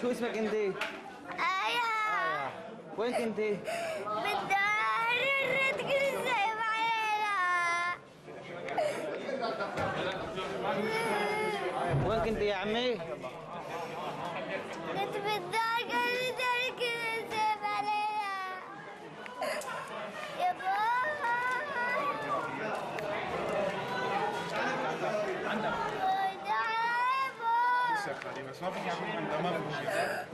شو اسمك انت؟ آية آية وين كنتي؟ بالدار الرد كل سايب علينا وين كنتي يا عمي؟ Sacrarina, só porque a gente não dá uma fugida.